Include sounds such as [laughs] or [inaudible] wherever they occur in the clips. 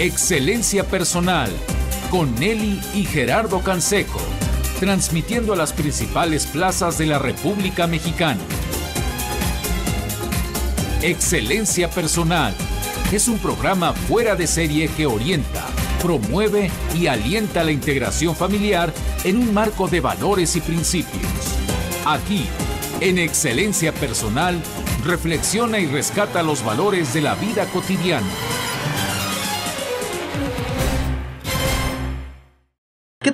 Excelencia Personal con Nelly y Gerardo Canseco, transmitiendo a las principales plazas de la República Mexicana. Excelencia Personal es un programa fuera de serie que orienta, promueve y alienta la integración familiar en un marco de valores y principios. Aquí, en Excelencia Personal, reflexiona y rescata los valores de la vida cotidiana.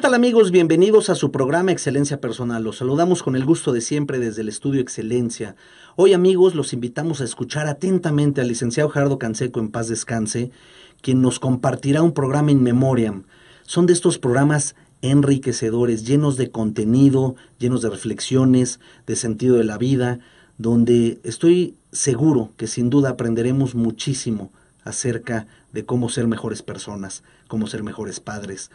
Tal amigos? Bienvenidos a su programa Excelencia Personal. Los saludamos con el gusto de siempre desde el estudio Excelencia. Hoy amigos los invitamos a escuchar atentamente al licenciado Gerardo Canseco en paz descanse, quien nos compartirá un programa in memoriam. Son de estos programas enriquecedores, llenos de contenido, llenos de reflexiones, de sentido de la vida, donde estoy seguro que sin duda aprenderemos muchísimo acerca de cómo ser mejores personas, cómo ser mejores padres.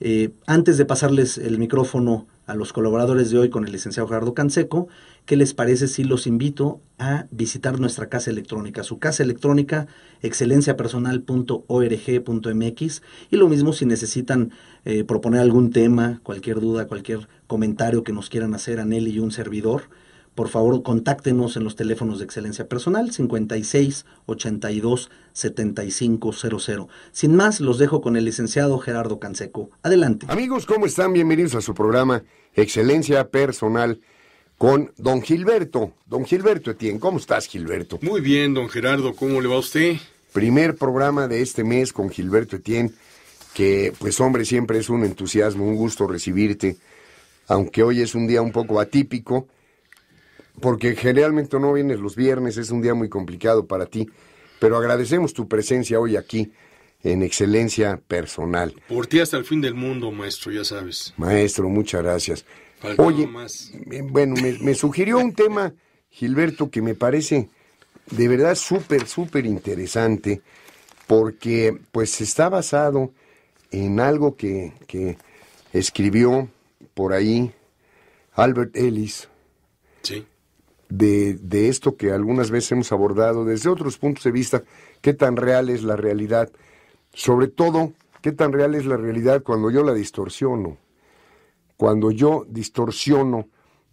Eh, antes de pasarles el micrófono a los colaboradores de hoy con el licenciado Gerardo Canseco, ¿qué les parece si los invito a visitar nuestra casa electrónica? Su casa electrónica, excelenciapersonal.org.mx y lo mismo si necesitan eh, proponer algún tema, cualquier duda, cualquier comentario que nos quieran hacer a Nelly y un servidor, por favor contáctenos en los teléfonos de excelencia personal 56 82 75 00. Sin más, los dejo con el licenciado Gerardo Canseco. Adelante. Amigos, ¿cómo están? Bienvenidos a su programa Excelencia Personal con don Gilberto. Don Gilberto Etienne, ¿cómo estás, Gilberto? Muy bien, don Gerardo, ¿cómo le va a usted? Primer programa de este mes con Gilberto Etienne, que pues hombre, siempre es un entusiasmo, un gusto recibirte, aunque hoy es un día un poco atípico porque generalmente no vienes los viernes, es un día muy complicado para ti, pero agradecemos tu presencia hoy aquí en excelencia personal. Por ti hasta el fin del mundo, maestro, ya sabes. Maestro, muchas gracias. Oye, más. bueno, me, me sugirió un tema, Gilberto, que me parece de verdad súper, súper interesante, porque pues está basado en algo que, que escribió por ahí Albert Ellis, Sí. De, de esto que algunas veces hemos abordado desde otros puntos de vista, qué tan real es la realidad, sobre todo, qué tan real es la realidad cuando yo la distorsiono, cuando yo distorsiono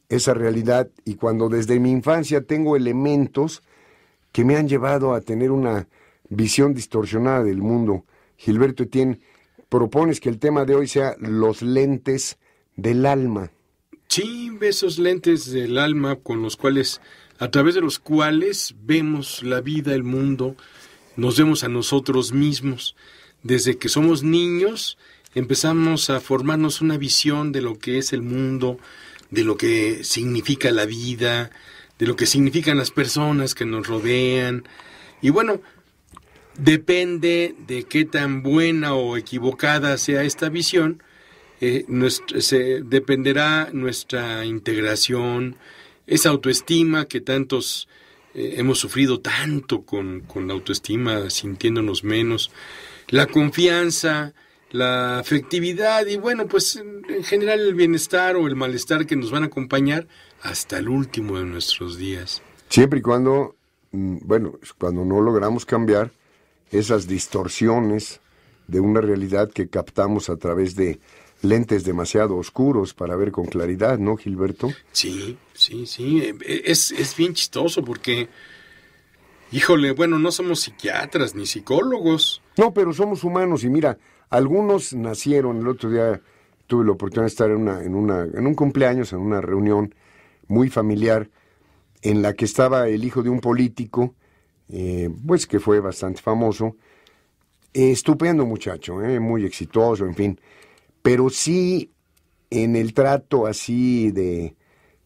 esa realidad y cuando desde mi infancia tengo elementos que me han llevado a tener una visión distorsionada del mundo. Gilberto Etienne, propones que el tema de hoy sea los lentes del alma. Sí, esos lentes del alma con los cuales, a través de los cuales vemos la vida, el mundo, nos vemos a nosotros mismos. Desde que somos niños empezamos a formarnos una visión de lo que es el mundo, de lo que significa la vida, de lo que significan las personas que nos rodean. Y bueno, depende de qué tan buena o equivocada sea esta visión, eh, nuestra- se, dependerá nuestra integración, esa autoestima que tantos eh, hemos sufrido tanto con, con la autoestima, sintiéndonos menos, la confianza, la afectividad y bueno, pues en, en general el bienestar o el malestar que nos van a acompañar hasta el último de nuestros días. Siempre y cuando, mm, bueno, cuando no logramos cambiar esas distorsiones de una realidad que captamos a través de lentes demasiado oscuros para ver con claridad, ¿no, Gilberto? Sí, sí, sí. Es, es bien chistoso porque, híjole, bueno, no somos psiquiatras ni psicólogos. No, pero somos humanos y mira, algunos nacieron, el otro día tuve la oportunidad de estar en, una, en, una, en un cumpleaños, en una reunión muy familiar, en la que estaba el hijo de un político, eh, pues que fue bastante famoso, Eh, estupendo muchacho, eh, muy exitoso, en fin, pero sí en el trato así de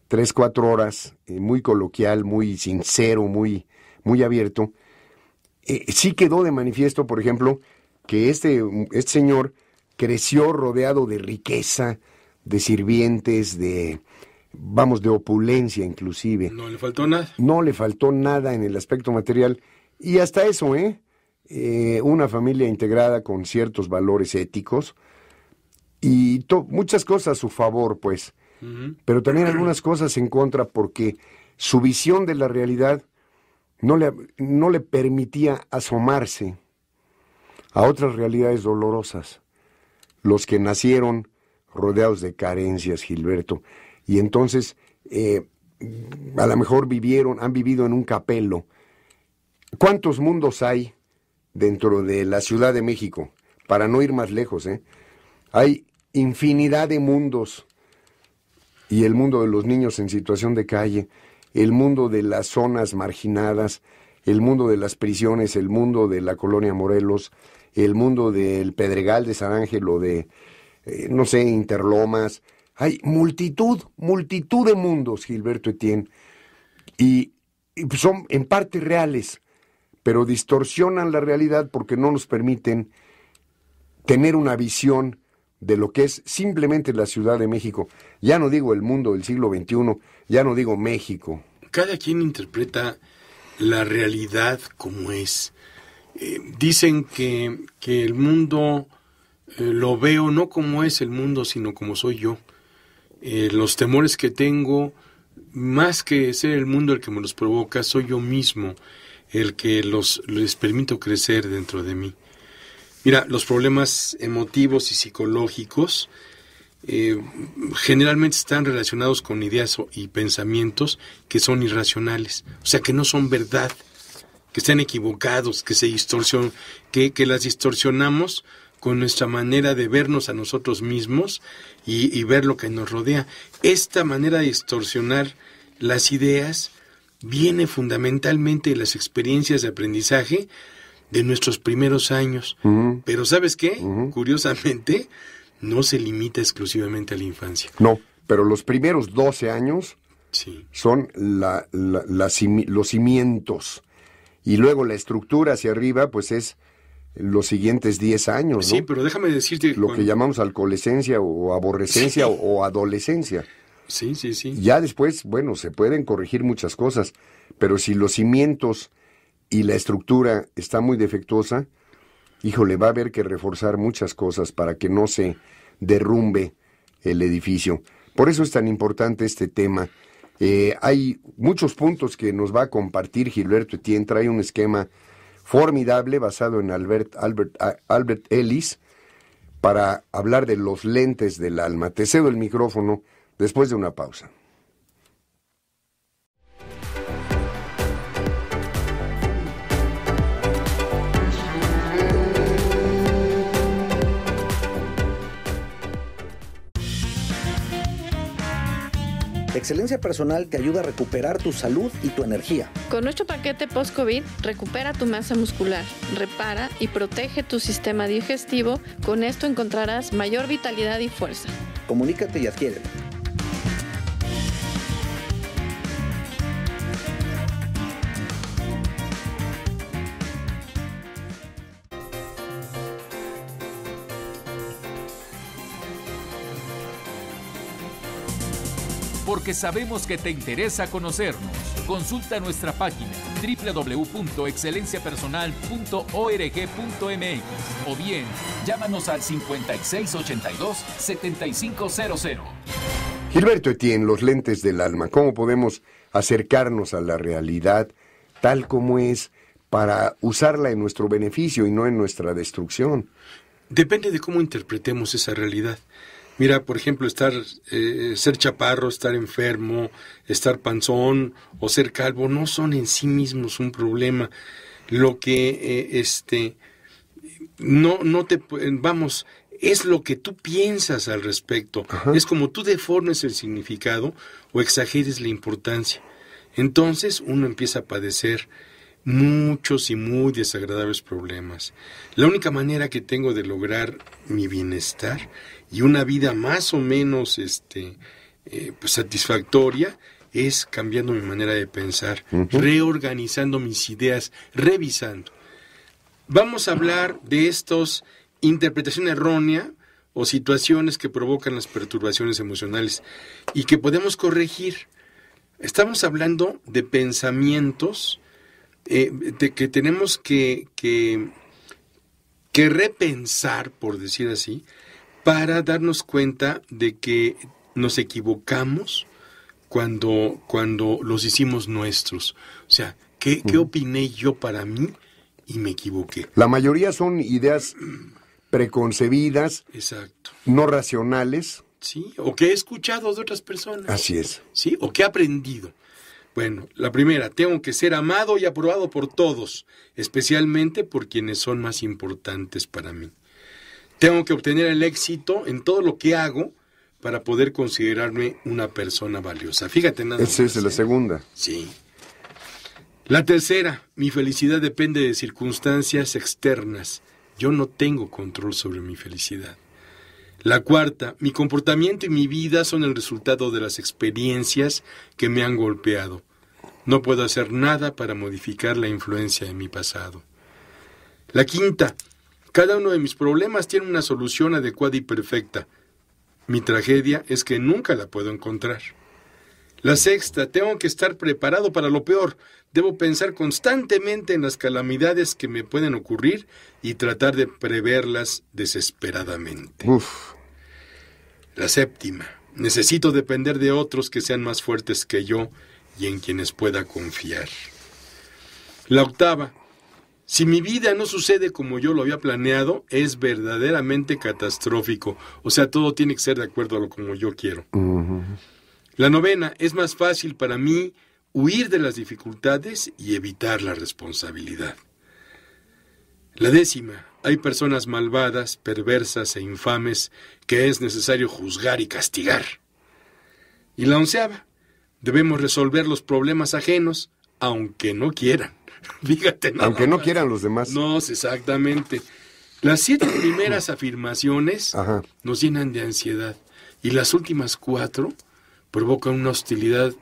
tres, cuatro horas, eh, muy coloquial, muy sincero, muy, muy abierto, eh, sí quedó de manifiesto, por ejemplo, que este, este señor creció rodeado de riqueza, de sirvientes, de, vamos, de opulencia inclusive. No le faltó nada. No le faltó nada en el aspecto material. Y hasta eso, ¿eh? Eh, una familia integrada con ciertos valores éticos y to- muchas cosas a su favor, pues, pero también algunas cosas en contra porque su visión de la realidad no le, no le permitía asomarse a otras realidades dolorosas. Los que nacieron rodeados de carencias, Gilberto, y entonces eh, a lo mejor vivieron, han vivido en un capelo. ¿Cuántos mundos hay dentro de la Ciudad de México? Para no ir más lejos, ¿eh? Hay infinidad de mundos. Y el mundo de los niños en situación de calle, el mundo de las zonas marginadas, el mundo de las prisiones, el mundo de la colonia Morelos, el mundo del Pedregal de San Ángel o de, eh, no sé, Interlomas. Hay multitud, multitud de mundos, Gilberto Etienne, y, son en parte reales, pero distorsionan la realidad porque no nos permiten tener una visión de lo que es simplemente la Ciudad de México. Ya no digo el mundo del siglo XXI, ya no digo México. Cada quien interpreta la realidad como es. Eh, dicen que, que, el mundo eh, lo veo no como es el mundo, sino como soy yo. Eh, los temores que tengo, más que ser el mundo el que me los provoca, soy yo mismo el que los, les permito crecer dentro de mí. Mira, los problemas emotivos y psicológicos generalmente están relacionados con ideas y pensamientos que son irracionales, o sea, que no son verdad que estén equivocados, que se distorsionan, que las distorsionamos con nuestra manera de vernos a nosotros mismos y, ver lo que nos rodea. Esta manera de distorsionar las ideas viene fundamentalmente de las experiencias de aprendizaje de nuestros primeros años. Pero ¿sabes qué? Curiosamente, no se limita exclusivamente a la infancia. No, pero los primeros 12 años son la, los cimientos y luego la estructura hacia arriba, pues es los siguientes 10 años. ¿no? Sí, pero déjame decirte... Lo que llamamos alcoholescencia o aborrecencia o, adolescencia. Sí, sí, sí. Ya después, bueno, se pueden corregir muchas cosas, pero si los cimientos y la estructura está muy defectuosa, híjole, va a haber que reforzar muchas cosas para que no se derrumbe el edificio. Por eso es tan importante este tema eh, hay muchos puntos que nos va a compartir Gilberto Etienne. Trae un esquema formidable basado en Albert, Albert, Albert Ellis para hablar de los lentes del alma. Te cedo el micrófono después de una pausa. Excelencia Personal te ayuda a recuperar tu salud y tu energía. Con nuestro paquete post-COVID, recupera tu masa muscular, repara y protege tu sistema digestivo. Con esto encontrarás mayor vitalidad y fuerza. Comunícate y adquiere. Porque sabemos que te interesa conocernos. Consulta nuestra página www.excelenciapersonal.org.mx o bien llámanos al 5682-7500. Gilberto Etienne, los lentes del alma, ¿cómo podemos acercarnos a la realidad tal como es para usarla en nuestro beneficio y no en nuestra destrucción? Depende de cómo interpretemos esa realidad. Mira, por ejemplo, estar, eh, ser chaparro, estar enfermo, estar panzón o ser calvo no son en sí mismos un problema. Lo que, eh, este, no, no te, vamos, es lo que tú piensas al respecto. Es como tú deformes el significado o exageres la importancia. Entonces uno empieza a padecer muchos y muy desagradables problemas. La única manera que tengo de lograr mi bienestar y una vida más o menos este, eh, pues, satisfactoria es cambiando mi manera de pensar, reorganizando mis ideas, revisando. Vamos a hablar de estos interpretación errónea o situaciones que provocan las perturbaciones emocionales y que podemos corregir. Estamos hablando de pensamientos eh, de que tenemos que, que, que repensar, por decir así, para darnos cuenta de que nos equivocamos cuando, cuando los hicimos nuestros. O sea, ¿qué, ¿qué, opiné yo para mí y me equivoqué. La mayoría son ideas preconcebidas, Exacto. no racionales. Sí, o que he escuchado de otras personas. Así es. Sí, o que he aprendido. Bueno, la primera, tengo que ser amado y aprobado por todos, especialmente por quienes son más importantes para mí. Tengo que obtener el éxito en todo lo que hago para poder considerarme una persona valiosa. Fíjate nada Esa es la ¿eh? segunda. Sí. La tercera, mi felicidad depende de circunstancias externas. Yo no tengo control sobre mi felicidad. La cuarta, mi comportamiento y mi vida son el resultado de las experiencias que me han golpeado. No puedo hacer nada para modificar la influencia de mi pasado. La quinta, cada uno de mis problemas tiene una solución adecuada y perfecta. Mi tragedia es que nunca la puedo encontrar. La sexta, tengo que estar preparado para lo peor. Debo pensar constantemente en las calamidades que me pueden ocurrir y tratar de preverlas desesperadamente. Uf, La séptima, necesito depender de otros que sean más fuertes que yo y en quienes pueda confiar. La octava, si mi vida no sucede como yo lo había planeado, es verdaderamente catastrófico. O sea, todo tiene que ser de acuerdo a lo como yo quiero. La novena, es más fácil para mí huir de las dificultades y evitar la responsabilidad. La décima, hay personas malvadas, perversas e infames que es necesario juzgar y castigar. Y la onceava, debemos resolver los problemas ajenos, aunque no quieran. [laughs] Fíjate, nada aunque no más. quieran los demás. No, exactamente. Las siete primeras afirmaciones Ajá. nos llenan de ansiedad y las últimas cuatro provocan una hostilidad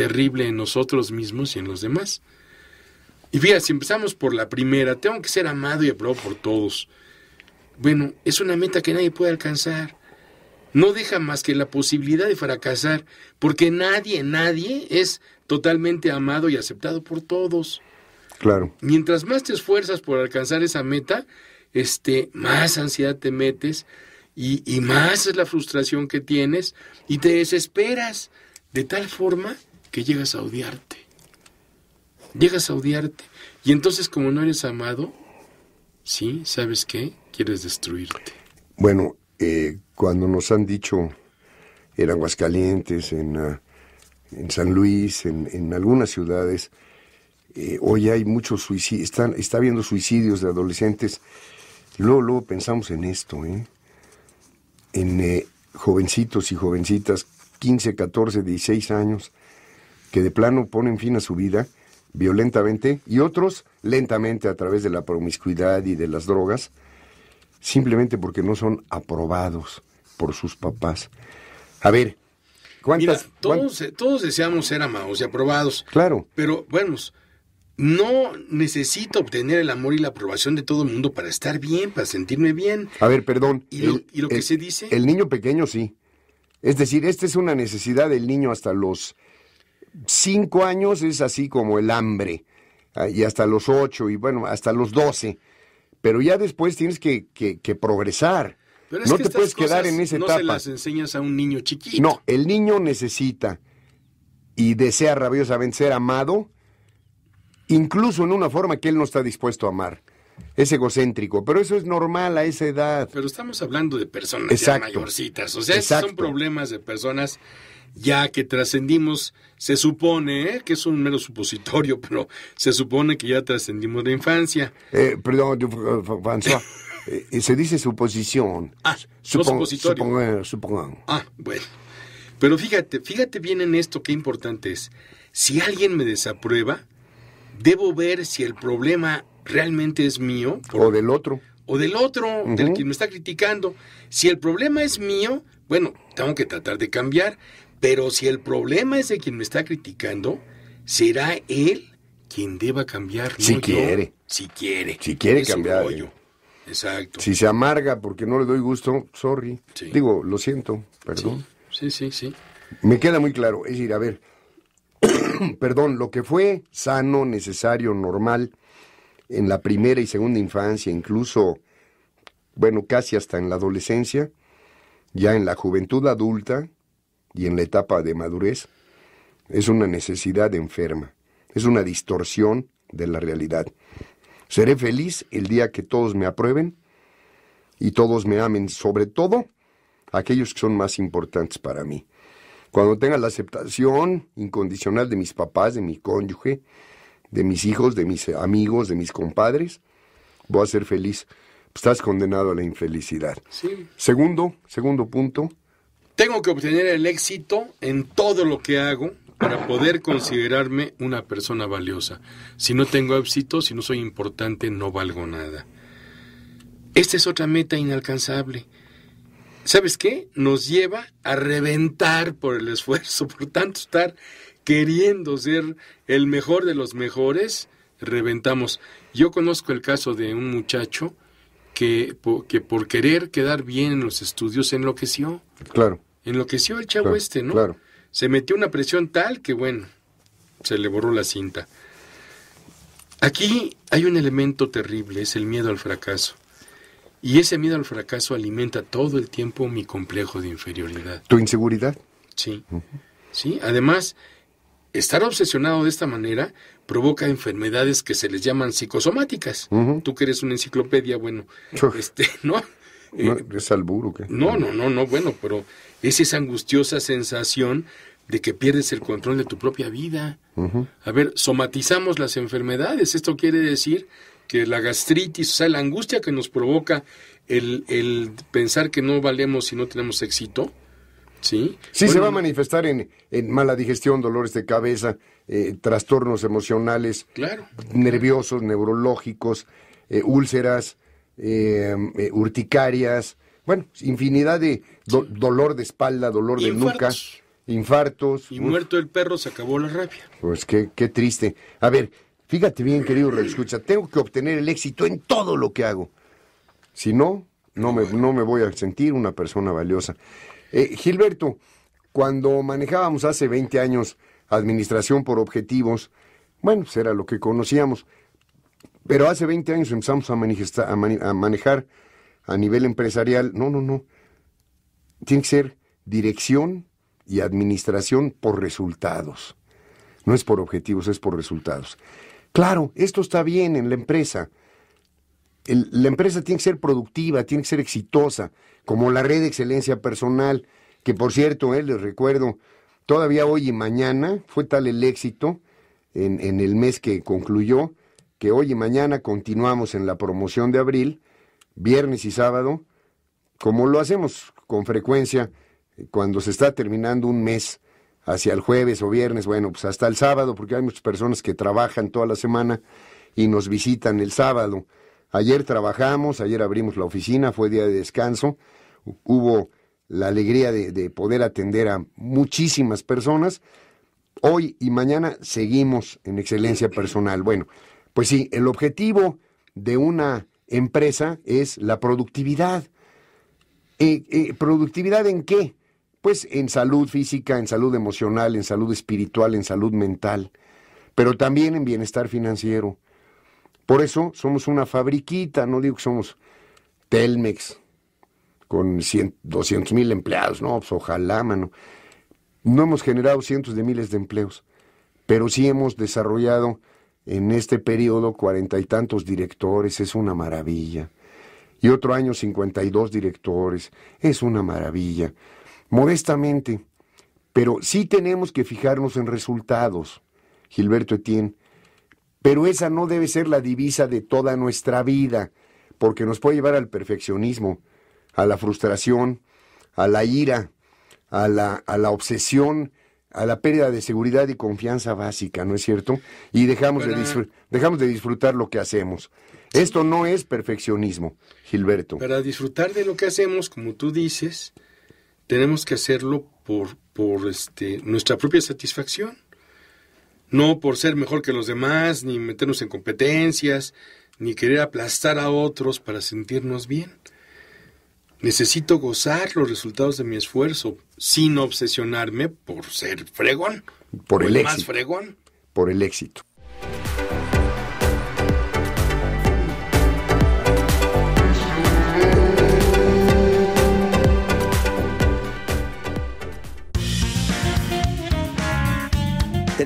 terrible en nosotros mismos y en los demás. Y fíjate, si empezamos por la primera, tengo que ser amado y aprobado por todos. Bueno, es una meta que nadie puede alcanzar. No deja más que la posibilidad de fracasar, porque nadie, nadie es totalmente amado y aceptado por todos Claro. mientras más te esfuerzas por alcanzar esa meta, este, más ansiedad te metes y, y más es la frustración que tienes y te desesperas de tal forma que llegas a odiarte. Llegas a odiarte. Y entonces como no eres amado, sí, ¿sabes qué? Quieres destruirte. Bueno, eh, cuando nos han dicho en Aguascalientes, en, ah, en San Luis, en, en algunas ciudades, eh, hoy hay muchos suicidios, están, está habiendo suicidios de adolescentes. Luego, luego pensamos en esto, ¿eh? en eh, jovencitos y jovencitas, 15, 14, 16 años, que de plano ponen fin a su vida violentamente y otros lentamente a través de la promiscuidad y de las drogas, simplemente porque no son aprobados por sus papás. A ver, Mira, ¿cuántas? cuán- todos, todos deseamos ser amados y aprobados, Claro, pero bueno, no necesito obtener el amor y la aprobación de todo el mundo para estar bien, para sentirme bien. a ver, perdón. ¿Y lo- y lo que se dice? El niño pequeño sí. Es decir, esta es una necesidad del niño hasta los cinco años, es así como el hambre. ah, Y hasta los ocho, y bueno, hasta los doce. Pero ya después tienes que, que- que progresar. Pero es no que te puedes quedar en esa no etapa. se las enseñas a un niño chiquito. No, el niño necesita y desea rabiosamente ser amado, incluso en una forma que él no está dispuesto a amar. Es egocéntrico, pero eso es normal a esa edad. Pero estamos hablando de personas Exacto. ya mayorcitas. O sea, son problemas de personas ya que trascendimos. Se supone ¿eh? que es un mero supositorio, [laughs] pero se supone que ya trascendimos la infancia. Eh, perdón, eh, François, [laughs] eh, se dice suposición. Ah, no supositorio. suponer, suponer. Ah, bueno. Pero fíjate, fíjate bien en esto, qué importante es. Si alguien me desaprueba, debo ver si el problema realmente es mío por- O del otro. o del otro, del que me está criticando. Si el problema es mío, bueno, tengo que tratar de cambiar, pero si el problema es de quien me está criticando, será él quien deba cambiar, no Si yo. quiere. Si quiere. Si quiere cambiar, eh. Exacto. Si se amarga porque no le doy gusto, sorry. Sí. Digo, lo siento, perdón. Sí, sí, sí. Me queda muy claro. Es decir, a ver, [clears throat] perdón, lo que fue sano, necesario, normal en la primera y segunda infancia, incluso, bueno, casi hasta en la adolescencia, ya en la juventud adulta y en la etapa de madurez, es una necesidad enferma, es una distorsión de la realidad. Seré feliz el día que todos me aprueben y todos me amen, sobre todo aquellos que son más importantes para mí. Cuando tenga la aceptación incondicional de mis papás, de mi cónyuge, de mis hijos, de mis amigos, de mis compadres, voy a ser feliz. Estás condenado a la infelicidad. Sí. Segundo, segundo punto, Tengo que obtener el éxito en todo lo que hago para poder considerarme una persona valiosa. Si no tengo éxito, si no soy importante, no valgo nada. Esta es otra meta inalcanzable. ¿Sabes qué? Nos lleva a reventar por el esfuerzo, por tanto estar queriendo ser el mejor de los mejores, reventamos. Yo conozco el caso de un muchacho que, que por querer quedar bien en los estudios enloqueció. claro. Enloqueció el chavo Claro, este, ¿no? claro. Se metió una presión tal que, bueno, se le borró la cinta. Aquí hay un elemento terrible, es el miedo al fracaso. Y ese miedo al fracaso alimenta todo el tiempo mi complejo de inferioridad. Tu inseguridad. Sí. Sí, además, estar obsesionado de esta manera provoca enfermedades que se les llaman psicosomáticas. Tú que eres una enciclopedia, bueno, Uf. este, [laughs] ¿no? ¿No? Eh, ¿Es albur o qué? no, no, no, no, bueno, pero es esa angustiosa sensación de que pierdes el control de tu propia vida. A ver, somatizamos las enfermedades. Esto quiere decir que la gastritis, o sea, la angustia que nos provoca el, el pensar que no valemos si no tenemos éxito, ¿sí? Sí, se va a manifestar en, en mala digestión, dolores de cabeza, eh, trastornos emocionales, Claro. nerviosos, neurológicos, eh, úlceras, eh, eh, urticarias, bueno, infinidad de do- dolor de espalda, dolor de nuca, infartos. Y Uf, muerto el perro se acabó la rabia. Pues qué, qué triste. A ver, fíjate bien, querido escucha, tengo que obtener el éxito en todo lo que hago. Si no, no me, no me voy a sentir una persona valiosa. Eh, Gilberto, cuando manejábamos hace 20 años administración por objetivos, bueno, pues era lo que conocíamos. Pero hace 20 años empezamos a, manifestar- a mani- a manejar a nivel empresarial. No, no, no. Tiene que ser dirección y administración por resultados. No es por objetivos, es por resultados. Claro, esto está bien en la empresa. La empresa tiene que ser productiva, tiene que ser exitosa, como la red de excelencia personal, que por cierto, eh, les recuerdo, todavía hoy y mañana fue tal el éxito en el mes que concluyó, que hoy y mañana continuamos en la promoción de abril, viernes y sábado, como lo hacemos con frecuencia eh, cuando se está terminando un mes hacia el jueves o viernes, bueno, pues hasta el sábado, porque hay muchas personas que trabajan toda la semana y nos visitan el sábado. Ayer trabajamos, ayer abrimos la oficina, fue día de descanso, hu- hubo la alegría de, de poder atender a muchísimas personas. Hoy y mañana seguimos en excelencia personal. Bueno, pues sí, el objetivo de una empresa es la productividad. Eh, eh, ¿Productividad en qué? Pues en salud física, en salud emocional, en salud espiritual, en salud mental, pero también en bienestar financiero. Por eso somos una fabriquita, no digo que somos Telmex con 100, 200 mil empleados, no, pues ojalá, mano. No hemos generado cientos de miles de empleos, pero sí hemos desarrollado en este periodo cuarenta y tantos directores, es una maravilla y otro año 52 directores. Es una maravilla. Modestamente, pero sí tenemos que fijarnos en resultados, Gilberto Etienne. Pero esa no debe ser la divisa de toda nuestra vida, porque nos puede llevar al perfeccionismo, a la frustración, a la ira, a la, a la obsesión, a la pérdida de seguridad y confianza básica, ¿no es cierto? Y dejamos, de, dejamos de disfrutar lo que hacemos. Esto no es perfeccionismo, Gilberto. Para disfrutar de lo que hacemos, como tú dices, tenemos que hacerlo por, por este, nuestra propia satisfacción. No por ser mejor que los demás, ni meternos en competencias, ni querer aplastar a otros para sentirnos bien. Necesito gozar los resultados de mi esfuerzo sin obsesionarme por ser fregón. Por el más éxito. fregón. por el éxito.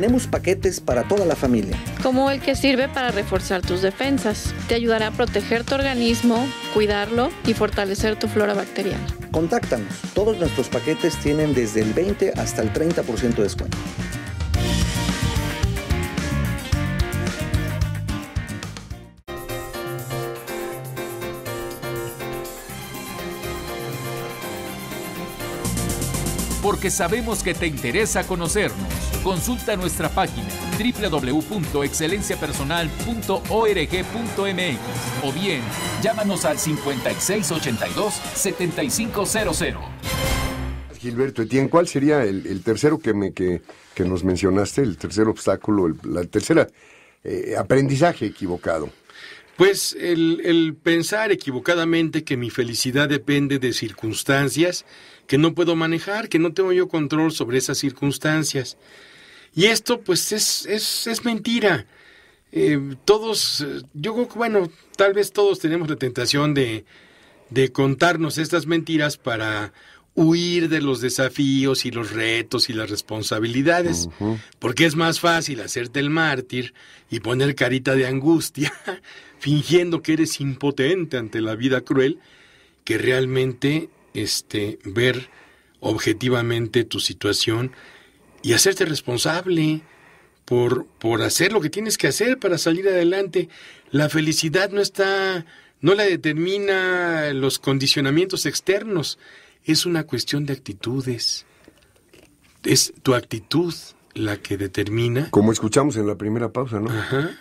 Tenemos paquetes para toda la familia. Como el que sirve para reforzar tus defensas. Te ayudará a proteger tu organismo, cuidarlo y fortalecer tu flora bacteriana. Contáctanos. Todos nuestros paquetes tienen desde el 20 hasta el 30% de descuento. porque sabemos que te interesa conocernos. Consulta nuestra página www.excelenciapersonal.org.mx o bien llámanos al 5682-7500. Gilberto Etienne, ¿cuál sería el, tercero que, me, que, nos mencionaste, el tercer obstáculo, el, la tercera eh, aprendizaje equivocado? Pues el, el pensar equivocadamente que mi felicidad depende de circunstancias que no puedo manejar, que no tengo yo control sobre esas circunstancias. Y esto pues es, es, es mentira. Eh, todos, yo creo que bueno, tal vez todos tenemos la tentación de, de contarnos estas mentiras para huir de los desafíos y los retos y las responsabilidades, porque es más fácil hacerte el mártir y poner carita de angustia, [laughs] fingiendo que eres impotente ante la vida cruel, que realmente este, ver objetivamente tu situación y hacerte responsable por, por hacer lo que tienes que hacer para salir adelante. La felicidad no está, no la determina los condicionamientos externos, es una cuestión de actitudes. Es tu actitud la que determina. Como escuchamos en la primera pausa, ¿no?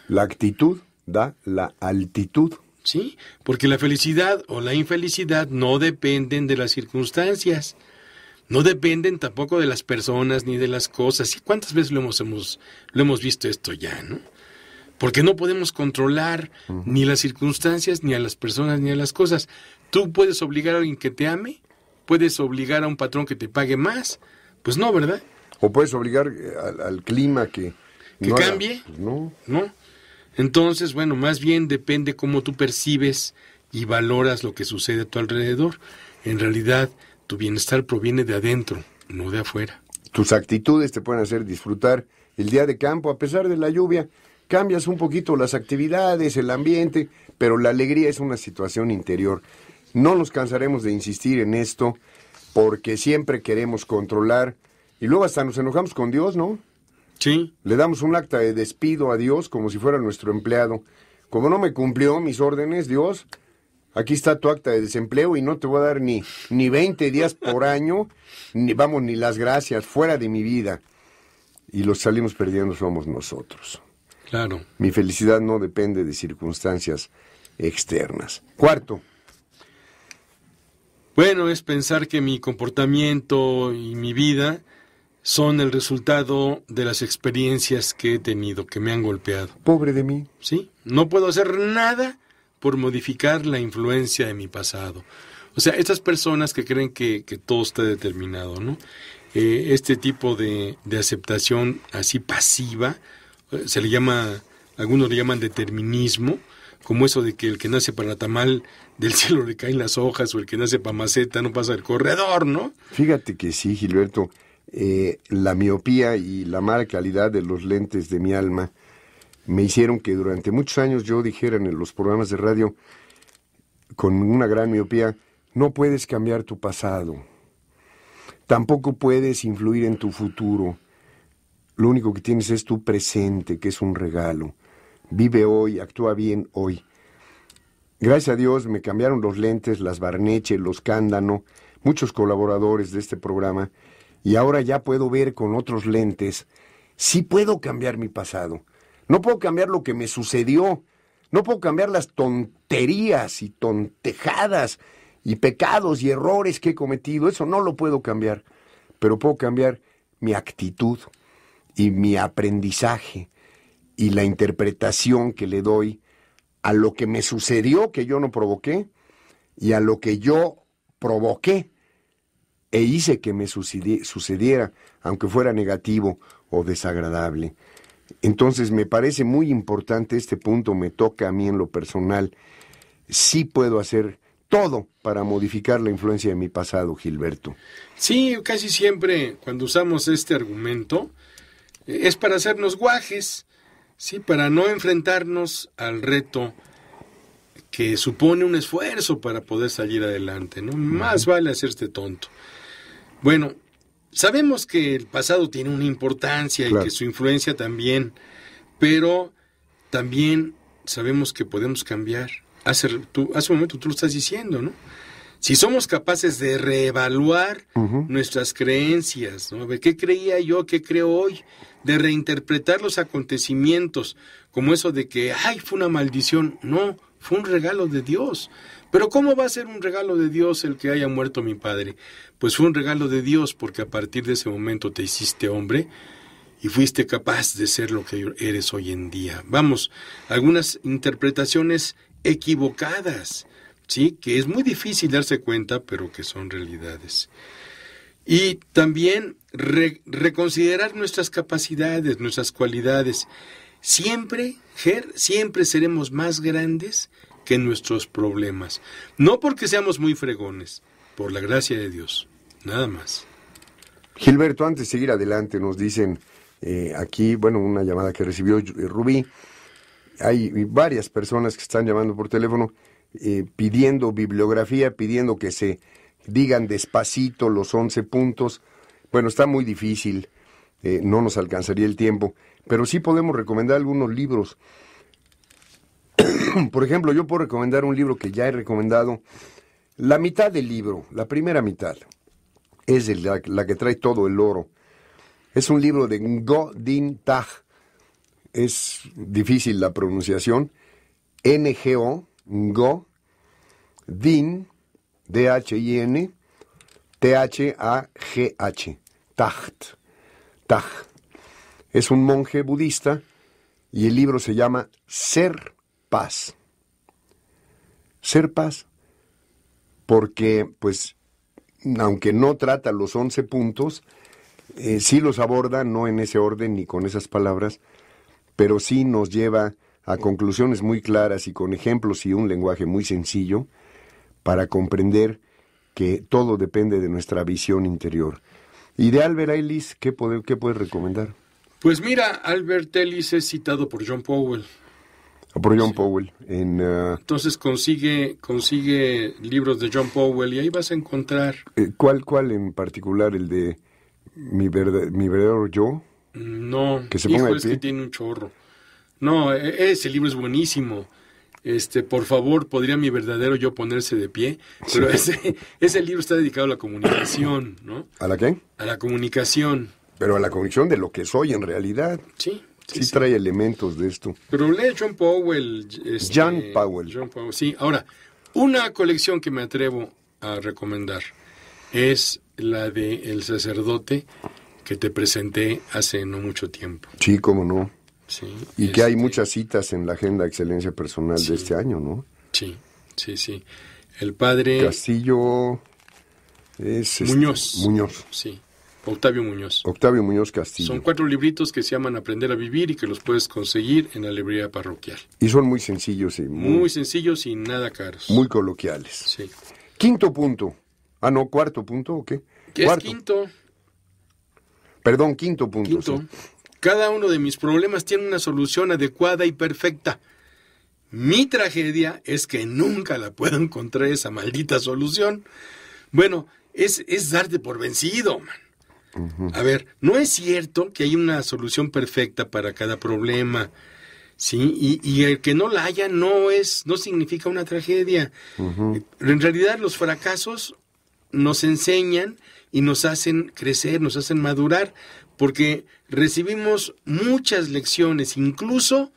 La actitud da la altitud. ¿sí? Porque la felicidad o la infelicidad no dependen de las circunstancias, no dependen tampoco de las personas ni de las cosas. ¿Y cuántas veces lo hemos, hemos lo hemos visto esto ya, no? Porque no podemos controlar ni las circunstancias, ni a las personas, ni a las cosas. ¿Tú puedes obligar a alguien que te ame? ¿Puedes obligar a un patrón que te pague más? Pues no, ¿verdad? ¿O puedes obligar eh, al, clima que... ¿Que cambie? No. No. Entonces, bueno, más bien depende cómo tú percibes y valoras lo que sucede a tu alrededor. En realidad, tu bienestar proviene de adentro, no de afuera. Tus actitudes te pueden hacer disfrutar el día de campo a pesar de la lluvia. Cambias un poquito las actividades, el ambiente, pero la alegría es una situación interior. No nos cansaremos de insistir en esto porque siempre queremos controlar y luego hasta nos enojamos con Dios, ¿no? Sí. Le damos un acta de despido a Dios como si fuera nuestro empleado. Como no me cumplió mis órdenes, Dios, aquí está tu acta de desempleo y no te voy a dar ni, ni 20 días por [laughs] año, ni vamos, ni las gracias, fuera de mi vida. Y los salimos perdiendo somos nosotros. Claro. Mi felicidad no depende de circunstancias externas. Cuarto. Bueno, es pensar que mi comportamiento y mi vida son el resultado de las experiencias que he tenido, que me han golpeado. Pobre de mí. Sí, no puedo hacer nada por modificar la influencia de mi pasado. O sea, estas personas que creen que, todo está determinado, ¿no? Eh, este tipo de, de, aceptación así pasiva, eh, se le llama, algunos le llaman determinismo, como eso de que el que nace para tamal [laughs] del cielo le caen las hojas o el que nace para maceta no pasa el corredor, ¿no? Fíjate que sí, Gilberto. Eh, la miopía y la mala calidad de los lentes de mi alma me hicieron que durante muchos años yo dijera en los programas de radio con una gran miopía, no puedes cambiar tu pasado, tampoco puedes influir en tu futuro, lo único que tienes es tu presente, que es un regalo. Vive hoy, actúa bien hoy. Gracias a Dios me cambiaron los lentes, las barneches, los cándano, muchos colaboradores de este programa y ahora ya puedo ver con otros lentes, sí puedo cambiar mi pasado. No puedo cambiar lo que me sucedió. No puedo cambiar las tonterías y tontejadas y pecados y errores que he cometido. Eso no lo puedo cambiar. Pero puedo cambiar mi actitud y mi aprendizaje y la interpretación que le doy a lo que me sucedió que yo no provoqué y a lo que yo provoqué e hice que me sucediera, aunque fuera negativo o desagradable. Entonces me parece muy importante este punto, me toca a mí en lo personal. Sí puedo hacer todo para modificar la influencia de mi pasado, Gilberto. Sí, casi siempre cuando usamos este argumento, es para hacernos guajes, ¿sí? Para no enfrentarnos al reto que supone un esfuerzo para poder salir adelante, ¿no? Más vale hacerse tonto. Bueno, sabemos que el pasado tiene una importancia y que su influencia también, pero también sabemos que podemos cambiar. Hace, tú, hace un momento tú lo estás diciendo, ¿no? Si somos capaces de reevaluar nuestras creencias, ¿no? ¿Qué creía yo? ¿Qué creo hoy? De reinterpretar los acontecimientos, como eso de que, ay, fue una maldición. No, fue un regalo de Dios. Pero ¿cómo va a ser un regalo de Dios el que haya muerto mi padre? Pues fue un regalo de Dios porque a partir de ese momento te hiciste hombre y fuiste capaz de ser lo que eres hoy en día. Vamos, algunas interpretaciones equivocadas, ¿sí? Que es muy difícil darse cuenta, pero que son realidades. Y también reconsiderar nuestras capacidades, nuestras cualidades. Siempre, Ger, siempre seremos más grandes que nuestros problemas. No porque seamos muy fregones, por la gracia de Dios, nada más. Gilberto, antes de seguir adelante, nos dicen eh, aquí, bueno, una llamada que recibió eh, Rubí. Hay varias personas que están llamando por teléfono eh, pidiendo bibliografía, pidiendo que se digan despacito los 11 puntos. Bueno, está muy difícil, no nos alcanzaría el tiempo pero sí podemos recomendar algunos libros. [coughs] Por ejemplo, yo puedo recomendar un libro que ya he recomendado. La mitad del libro, la primera mitad, es la, que trae todo el oro. Es un libro de Ngo Din Tag. Es difícil la pronunciación. N-G-O, Ngo, Din, D-H-I-N, T-H-A-G-H, Tacht, Tag. Es un monje budista y el libro se llama Ser Paz. Ser Paz, porque pues aunque no trata los once puntos, eh, sí los aborda, no en ese orden ni con esas palabras, pero sí nos lleva a conclusiones muy claras y con ejemplos y un lenguaje muy sencillo para comprender que todo depende de nuestra visión interior. Y de Albert Ellis, ¿qué, qué puedes recomendar? Pues mira, Albert Ellis es citado por John Powell. Por John Powell. En, uh, Entonces consigue, consigue libros de John Powell y ahí vas a encontrar. Eh, ¿Cuál, cuál en particular? ¿El de Mi, mi verdadero yo? No, que se ponga hijo, es que tiene un chorro. No, e, ese libro es buenísimo. Este, por favor, podría mi verdadero yo ponerse de pie. Pero ese, [laughs] ese libro está dedicado a la comunicación, ¿no? ¿A la qué? A la comunicación. Pero a la convicción de lo que soy en realidad. Sí. Sí, trae elementos de esto. Pero lee John Powell. Este, John Powell. John Powell. Sí, ahora, una colección que me atrevo a recomendar es la de El sacerdote que te presenté hace no mucho tiempo. Sí, cómo no. Sí, y que hay este muchas citas en la agenda de excelencia personal de este año, ¿no? Sí, sí, sí. El padre... Castillo es... Este, Muñoz. Muñoz. Sí. Octavio Muñoz. Octavio Muñoz Castillo. Son cuatro libritos que se llaman Aprender a Vivir y que los puedes conseguir en la librería parroquial. Y son muy sencillos y muy, sencillos y nada caros. Muy coloquiales. Sí. Quinto punto. Ah, no, cuarto punto, ¿o qué? ¿Qué es quinto? Perdón, quinto punto. Quinto. Cada uno de mis problemas tiene una solución adecuada y perfecta. Mi tragedia es que nunca la puedo encontrar esa maldita solución. Bueno, es, es darte por vencido, man. A ver, no es cierto que hay una solución perfecta para cada problema. Sí, y, el que no la haya no es, no significa una tragedia. En realidad los fracasos nos enseñan y nos hacen crecer, nos hacen madurar, porque recibimos muchas lecciones, incluso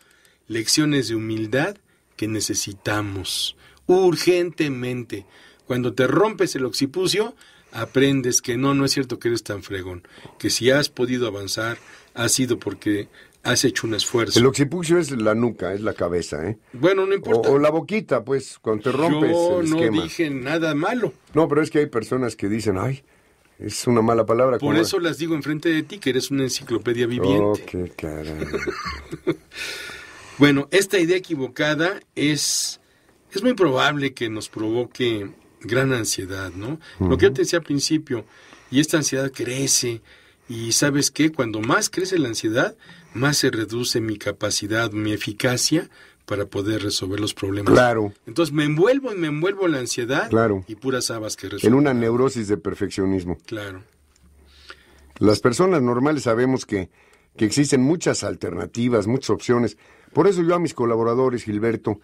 lecciones de humildad que necesitamos urgentemente. Cuando te rompes el occipucio, aprendes que no, no es cierto que eres tan fregón, que si has podido avanzar ha sido porque has hecho un esfuerzo. El occipucio es la nuca, es la cabeza, ¿eh? Bueno, no importa. O, la boquita, pues, cuando te rompes Yo el no dije nada malo. No, pero es que hay personas que dicen, ay, es una mala palabra. Por eso las digo enfrente de ti, que eres una enciclopedia viviente. Oh, [laughs] qué bueno, esta idea equivocada es, es muy probable que nos provoque gran ansiedad, ¿no? Lo que yo te decía al principio, y esta ansiedad crece Y sabes qué, cuando más crece la ansiedad, más se reduce mi capacidad, mi eficacia para poder resolver los problemas. Claro. Entonces me envuelvo y me envuelvo en la ansiedad Claro. y puras habas que resuelven. En una neurosis de perfeccionismo. Claro. Las personas normales sabemos que, que existen muchas alternativas, muchas opciones. Por eso yo a mis colaboradores, Gilberto,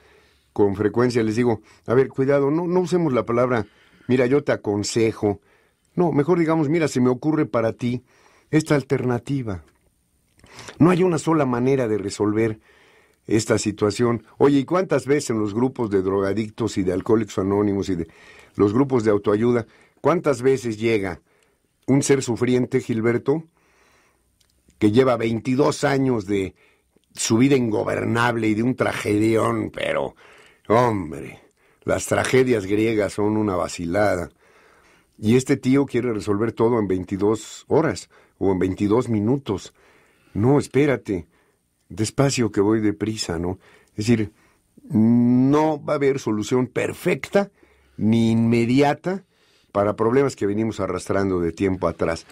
con frecuencia les digo, a ver, cuidado, no, no usemos la palabra, mira, yo te aconsejo. No, mejor digamos, mira, se me ocurre para ti esta alternativa. No hay una sola manera de resolver esta situación. Oye, ¿y cuántas veces en los grupos de drogadictos y de alcohólicos anónimos y de los grupos de autoayuda, cuántas veces llega un ser sufriente, Gilberto, que lleva 22 años de su vida ingobernable y de un tragedión, pero, hombre, las tragedias griegas son una vacilada. Y este tío quiere resolver todo en 22 horas o en 22 minutos. No, espérate, despacio que voy deprisa, ¿no? Es decir, no va a haber solución perfecta ni inmediata para problemas que venimos arrastrando de tiempo atrás,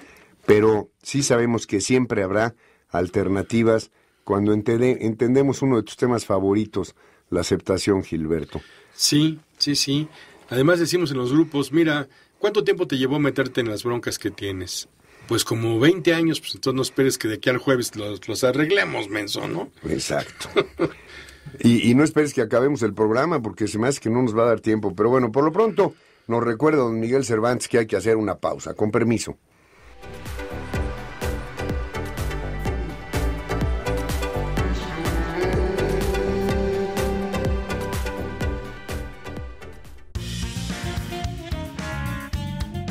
pero sí sabemos que siempre habrá alternativas cuando entende- entendemos uno de tus temas favoritos, la aceptación, Gilberto. Sí, sí, sí. Además decimos en los grupos, mira, ¿cuánto tiempo te llevó meterte en las broncas que tienes? Pues como 20 años, pues entonces no esperes que de aquí al jueves los, los arreglemos, menso, ¿no? Exacto. Y, y no esperes que acabemos el programa porque se me hace que no nos va a dar tiempo. Pero bueno, por lo pronto nos recuerda don Miguel Cervantes que hay que hacer una pausa. Con permiso.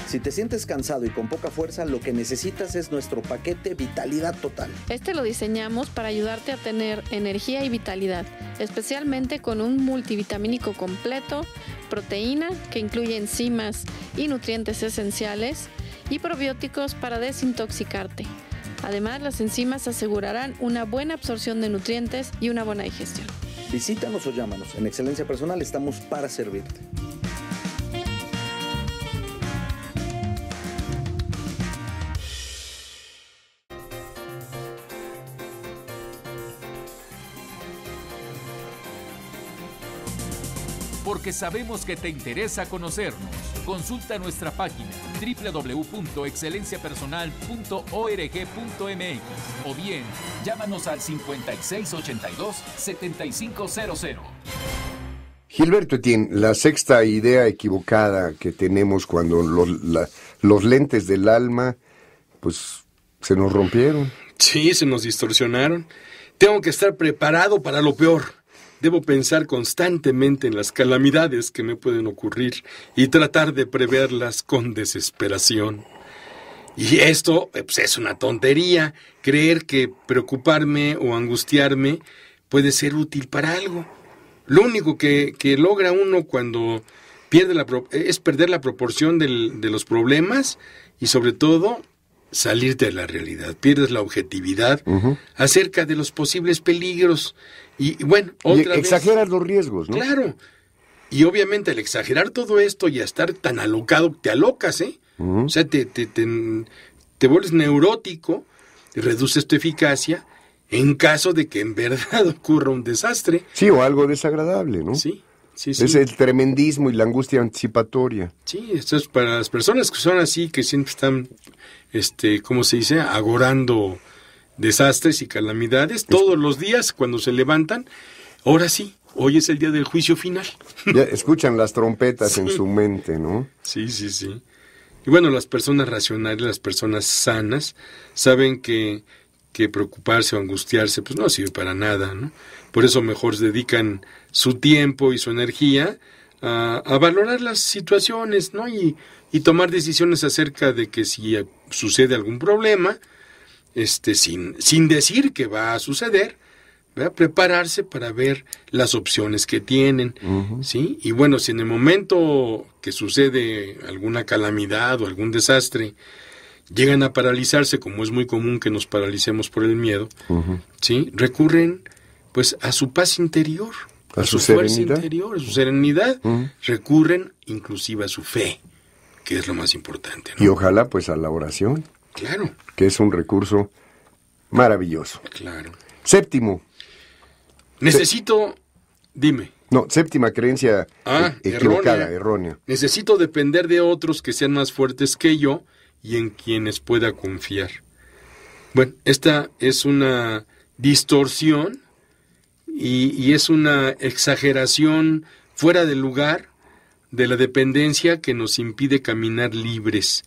Si te sientes cansado y con poca fuerza, lo que necesitas es nuestro paquete Vitalidad Total. Este lo diseñamos para ayudarte a tener energía y vitalidad, especialmente con un multivitamínico completo, proteína que incluye enzimas y nutrientes esenciales y probióticos para desintoxicarte. Además, las enzimas asegurarán una buena absorción de nutrientes y una buena digestión. Visítanos o llámanos. En Excelencia Personal estamos para servirte. Porque sabemos que te interesa conocernos. Consulta nuestra página www.excelenciapersonal.org.mx o bien llámanos al 5682-7500. Gilberto Etienne, la sexta idea equivocada que tenemos cuando los, la- los lentes del alma, pues, se nos rompieron. Sí, se nos distorsionaron. Tengo que estar preparado para lo peor. Debo pensar constantemente en las calamidades que me pueden ocurrir y tratar de preverlas con desesperación. Y esto pues, es una tontería, creer que preocuparme o angustiarme puede ser útil para algo. Lo único que, que logra uno cuando pierde la es perder la proporción del- de los problemas y sobre todo salirte de la realidad, pierdes la objetividad acerca de los posibles peligros y, y bueno, Y otra vez- exageras los riesgos, ¿no? Claro. Y obviamente al exagerar todo esto y a estar tan alocado, te alocas, ¿eh? O sea, te, te, te, te vuelves neurótico, y reduces tu eficacia en caso de que en [laughs] verdad ocurra un desastre. Sí, o algo desagradable, ¿no? Sí, sí, sí. Es el tremendismo y la angustia anticipatoria. Sí, esto es para las personas que son así, que siempre están, este, ¿cómo se dice? Agorando desastres y calamidades todos los días cuando se levantan. Ahora sí, hoy es el día del juicio final. [laughs] Ya escuchan las trompetas en su mente, ¿no? Sí, sí, sí. Y bueno, las personas racionales, las personas sanas, saben que, que preocuparse o angustiarse, pues no sirve para nada, ¿no? Por eso mejor se dedican su tiempo y su energía a, a valorar las situaciones, ¿no? Y, y tomar decisiones acerca de que si sucede algún problema, este, sin, sin decir que va a suceder, ¿verdad? prepararse para ver las opciones que tienen, ¿sí? Y bueno, si en el momento que sucede alguna calamidad o algún desastre, llegan a paralizarse, como es muy común que nos paralicemos por el miedo, ¿sí? Recurren pues a su paz interior, A a, su su, fuerza serenidad. interior, a su serenidad, recurren inclusive a su fe, que es lo más importante, ¿no? Y ojalá pues a la oración. Claro. Que es un recurso maravilloso. Claro. Séptimo. Necesito, dime. No, séptima creencia ah, e equivocada, errónea. Necesito depender de otros que sean más fuertes que yo y en quienes pueda confiar. Bueno, esta es una distorsión y, es una exageración fuera de lugar de la dependencia que nos impide caminar libres,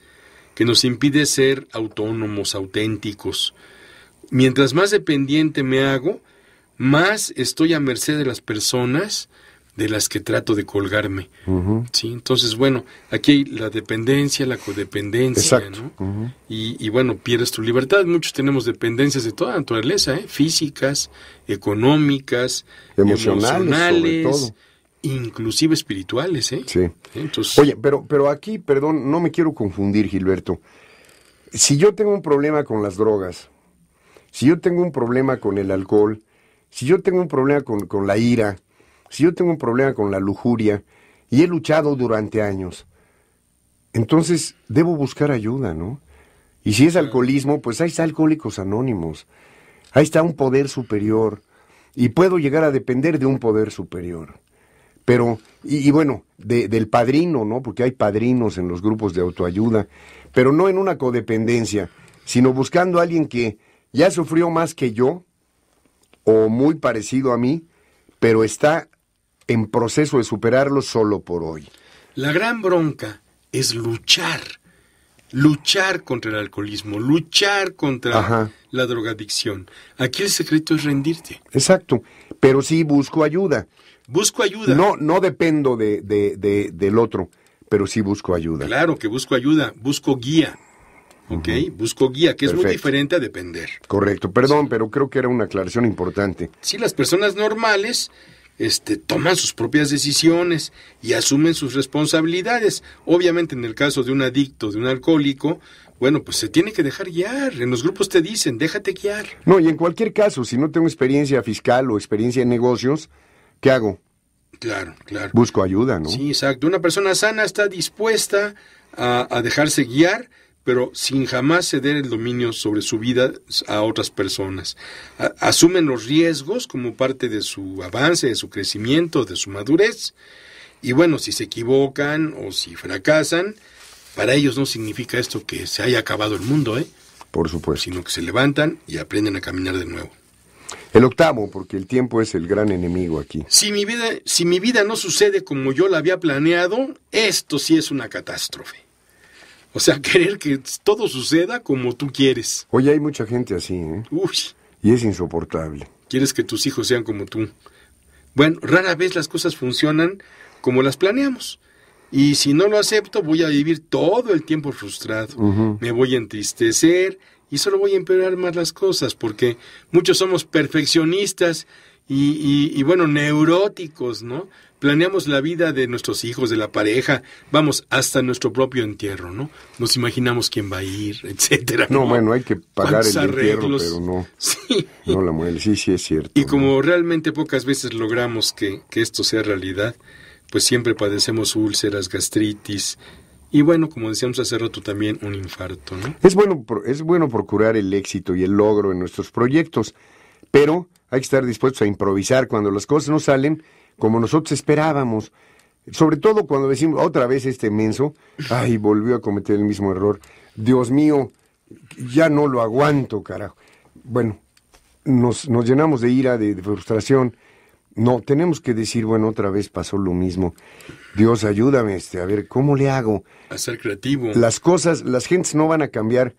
que nos impide ser autónomos, auténticos. Mientras más dependiente me hago, más estoy a merced de las personas de las que trato de colgarme. ¿sí? Entonces, bueno, aquí hay la dependencia, la codependencia, ¿no? y, bueno, pierdes tu libertad. Muchos tenemos dependencias de toda naturaleza, ¿eh? físicas, económicas, emocionales, inclusive espirituales. ¿eh? Sí. Entonces... Oye, pero, pero aquí, perdón, no me quiero confundir, Gilberto. Si yo tengo un problema con las drogas, si yo tengo un problema con el alcohol, si yo tengo un problema con, con la ira, si yo tengo un problema con la lujuria y he luchado durante años, entonces debo buscar ayuda, ¿no? Y si es alcoholismo, pues ahí está Alcohólicos Anónimos. Ahí está un poder superior. Y puedo llegar a depender de un poder superior. Pero, y, bueno, del padrino, ¿no? Porque hay padrinos en los grupos de autoayuda. Pero no en una codependencia, sino buscando a alguien que ya sufrió más que yo, o muy parecido a mí, pero está en proceso de superarlo solo por hoy. La gran bronca es luchar, luchar contra el alcoholismo, luchar contra la drogadicción. Aquí el secreto es rendirte. Exacto, pero sí busco ayuda. Busco ayuda. No, no dependo de, de, del otro, pero sí busco ayuda. Claro que busco ayuda, busco guía. ¿ok? Busco guía, que es muy diferente a depender. Correcto, perdón, pero creo que era una aclaración importante. Sí, las personas normales este, toman sus propias decisiones y asumen sus responsabilidades. Obviamente en el caso de un adicto, de un alcohólico, bueno, pues se tiene que dejar guiar. En los grupos te dicen, déjate guiar. No, y en cualquier caso, si no tengo experiencia fiscal o experiencia en negocios, ¿qué hago? Claro, claro. Busco ayuda, ¿no? Sí, exacto. Una persona sana está dispuesta a, a dejarse guiar pero sin jamás ceder el dominio sobre su vida a otras personas. asumen los riesgos como parte de su avance, de su crecimiento, de su madurez. Y bueno, si se equivocan o si fracasan, para ellos no significa esto que se haya acabado el mundo, ¿eh? Por supuesto. Sino que se levantan y aprenden a caminar de nuevo. El octavo, porque el tiempo es el gran enemigo aquí. Si mi vida, si mi vida no sucede como yo la había planeado, esto sí es una catástrofe. O sea, [laughs] querer que todo suceda como tú quieres. Oye, hay mucha gente así, ¿eh? Uy. Y es insoportable. Quieres que tus hijos sean como tú. Bueno, rara vez las cosas funcionan como las planeamos. Y si no lo acepto, voy a vivir todo el tiempo frustrado. Me voy a entristecer y solo voy a empeorar más las cosas, porque muchos somos perfeccionistas y, y bueno, neuróticos, ¿no? planeamos la vida de nuestros hijos, de la pareja, vamos, hasta nuestro propio entierro, ¿no? Nos imaginamos quién va a ir, [laughs] etcétera. No, bueno, hay que pagar el entierro, pero no, [laughs] sí. no la muele. Sí, sí, es cierto. Y como realmente pocas veces logramos que, que esto sea realidad, pues siempre padecemos úlceras, gastritis, y bueno, como decíamos hace rato también, un infarto, ¿no? Es bueno, es bueno procurar el éxito y el logro en nuestros proyectos, pero hay que estar dispuestos a improvisar cuando las cosas no salen como nosotros esperábamos. Sobre todo cuando decimos otra vez este menso, ay, volvió a cometer el mismo error. Dios mío, ya no lo aguanto, carajo. Bueno, nos, nos llenamos de ira, de, frustración. No, tenemos que decir, bueno, otra vez pasó lo mismo. Dios, ayúdame, este, a ver, ¿cómo le hago? A ser creativo. Las cosas, las gentes no van a cambiar,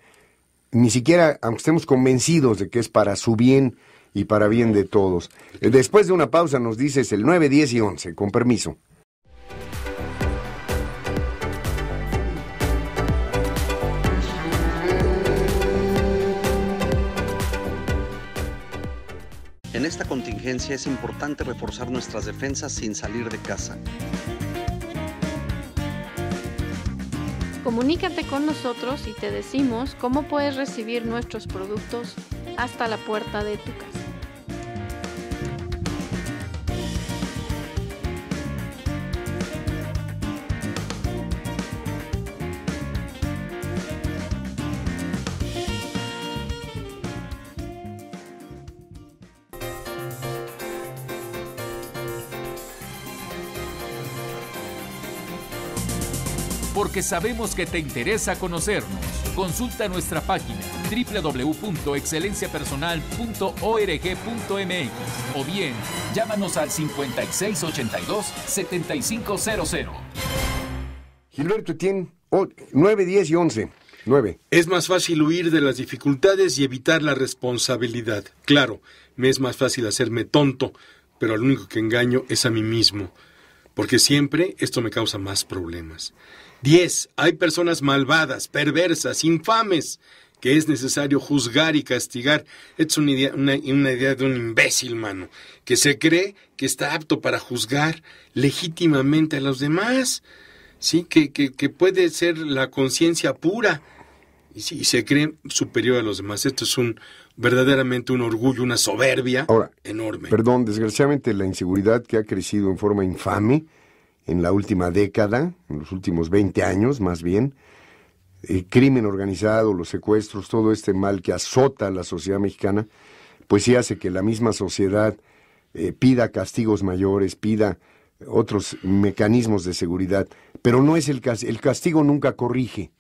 ni siquiera, aunque estemos convencidos de que es para su bien, y para bien de todos. Eh, después de una pausa nos dices el 9, 10 y 11, con permiso. En esta contingencia es importante reforzar nuestras defensas sin salir de casa. Comunícate con nosotros y te decimos cómo puedes recibir nuestros productos hasta la puerta de tu casa. Porque sabemos que te interesa conocernos. Consulta nuestra página www.excelenciapersonal.org.mx o bien llámanos al 5682-7500. Gilberto tiene 9, 10 y 11. 9. Es más fácil huir de las dificultades y evitar la responsabilidad. Claro, me es más fácil hacerme tonto, pero lo único que engaño es a mí mismo, porque siempre esto me causa más problemas. 10. Hay personas malvadas, perversas, infames, que es necesario juzgar y castigar. Es una idea, una, idea de un imbécil, mano, que se cree que está apto para juzgar legítimamente a los demás. Sí, que, que, que puede ser la conciencia pura y, se cree superior a los demás. Esto es un verdaderamente un orgullo, una soberbia enorme. Perdón, desgraciadamente la inseguridad que ha crecido en forma infame en la última década, en los últimos 20 años más bien, el crimen organizado, los secuestros, todo este mal que azota a la sociedad mexicana, pues sí hace que la misma sociedad eh, pida castigos mayores, pida otros mecanismos de seguridad, pero no es el el castigo nunca corrige.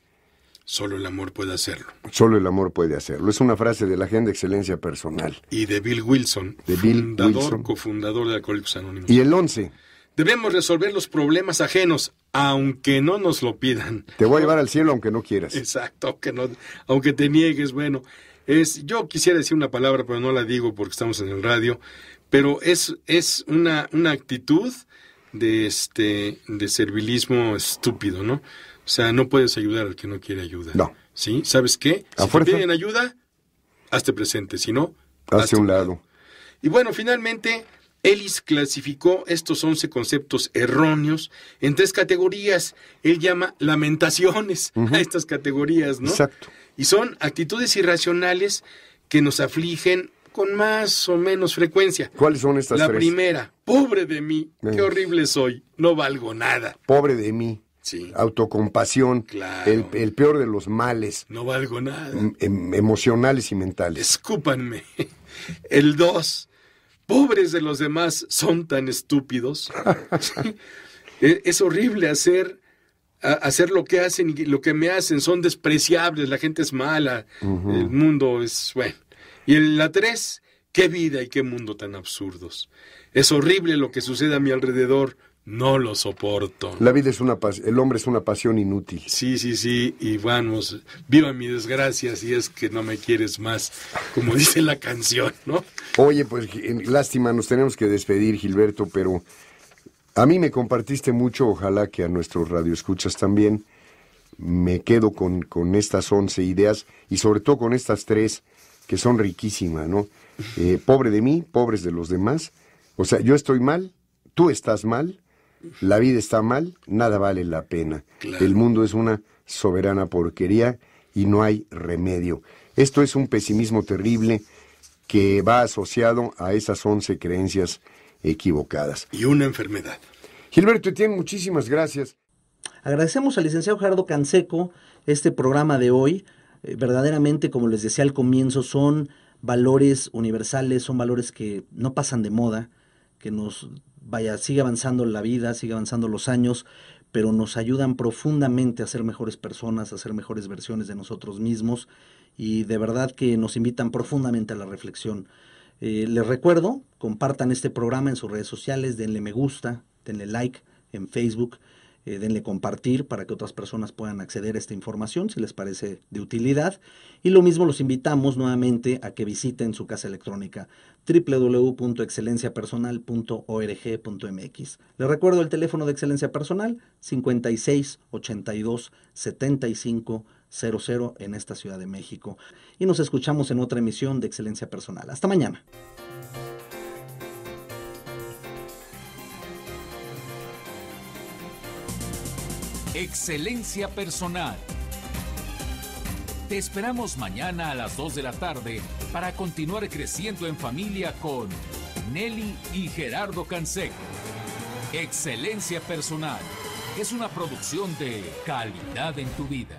Solo el amor puede hacerlo. Solo el amor puede hacerlo. Es una frase de la Agenda de Excelencia Personal. Y de Bill Wilson, de Bill fundador, cofundador de Alcohólicos Anónimos. Y el 11. Debemos resolver los problemas ajenos, aunque no nos lo pidan. Te voy a llevar al cielo aunque no quieras. Exacto, aunque, no, aunque te niegues. Bueno, es, yo quisiera decir una palabra, pero no la digo porque estamos en el radio. Pero es, es una, una actitud de, este, de servilismo estúpido, ¿no? O sea, no puedes ayudar al que no quiere ayuda. No. ¿Sí? ¿Sabes qué? Si te piden ayuda, hazte presente. Si no, hazte un lado. Y bueno, finalmente, Ellis clasificó estos 11 conceptos erróneos en tres categorías. Él llama lamentaciones a estas categorías, ¿no? Exacto. Y son actitudes irracionales que nos afligen con más o menos frecuencia. ¿Cuáles son estas La tres? La primera, pobre de mí, qué horrible soy, no valgo nada. Pobre de mí. Autocompasión, el, peor de los males. No valgo nada. Em, em, emocionales y mentales. Escúpanme. [laughs] El dos, pobres de los demás son tan estúpidos. [laughs] Es horrible hacer, hacer lo que hacen y lo que me hacen. Son despreciables, la gente es mala, el mundo es bueno. Y en la tres, qué vida y qué mundo tan absurdos. Es horrible lo que sucede a mi alrededor no lo soporto. La vida es una el hombre es una pasión inútil. Sí, sí, sí, y vamos, viva mi desgracia si es que no me quieres más, como [laughs] dice la canción, ¿no? Oye, pues lástima, nos tenemos que despedir, Gilberto, pero a mí me compartiste mucho, ojalá que a nuestros radioescuchas también. Me quedo con, con estas once ideas y sobre todo con estas tres que son riquísimas, ¿no? Eh, pobre de mí, pobres de los demás. O sea, yo estoy mal, tú estás mal, la vida está mal, nada vale la pena. El mundo es una soberana porquería y no hay remedio. Esto es un pesimismo terrible que va asociado a esas once creencias equivocadas. Y una enfermedad. Gilberto Etienne, muchísimas gracias. Agradecemos al licenciado Gerardo Canseco este programa de hoy. Eh, verdaderamente, como les decía al comienzo, son valores universales, son valores que no pasan de moda, que nos vaya, sigue avanzando la vida, sigue avanzando los años, pero nos ayudan profundamente a ser mejores personas, a ser mejores versiones de nosotros mismos y de verdad que nos invitan profundamente a la reflexión. Eh, les recuerdo, compartan este programa en sus redes sociales, denle me gusta, denle like en Facebook eh, denle compartir para que otras personas puedan acceder a esta información si les parece de utilidad. Y lo mismo los invitamos nuevamente a que visiten su casa electrónica www.excelenciapersonal.org.mx. Les recuerdo el teléfono de Excelencia Personal 56 82 75 00 en esta Ciudad de México. Y nos escuchamos en otra emisión de Excelencia Personal. Hasta mañana. Excelencia Personal. Te esperamos mañana a las 2 de la tarde para continuar creciendo en familia con Nelly y Gerardo Canseco. Excelencia Personal es una producción de calidad en tu vida.